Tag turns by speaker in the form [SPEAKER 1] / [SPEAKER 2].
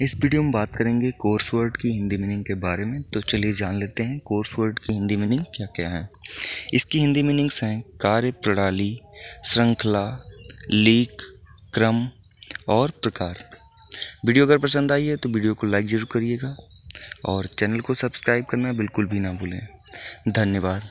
[SPEAKER 1] इस वीडियो में बात करेंगे कोर्स वर्ड की हिंदी मीनिंग के बारे में। तो चलिए जान लेते हैं कोर्स वर्ड की हिंदी मीनिंग क्या क्या है। इसकी हिंदी मीनिंग्स हैं कार्य प्रणाली, श्रृंखला, लीक, क्रम और प्रकार। वीडियो अगर पसंद आई है तो वीडियो को लाइक ज़रूर करिएगा और चैनल को सब्सक्राइब करना बिल्कुल भी ना भूलें। धन्यवाद।